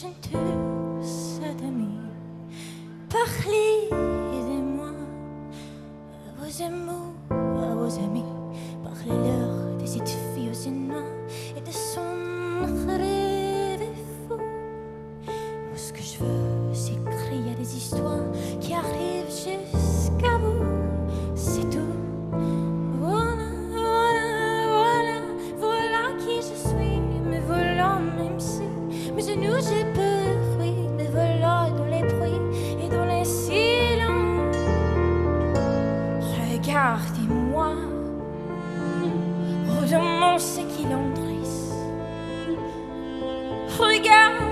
chanteuse à demi, parlez de moi vos amours, vos amis. Regardez-moi, redemande ce qu'il en Regarde.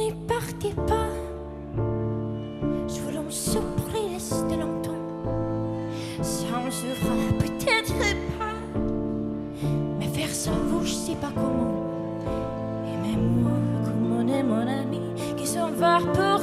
n'y partez pas. Je vous l'en supplie, restez longtemps. Ça ne sera peut-être pas. Mais faire sans vous, je sais pas comment. Et même moi, comme est mon ami, qui s'en va pour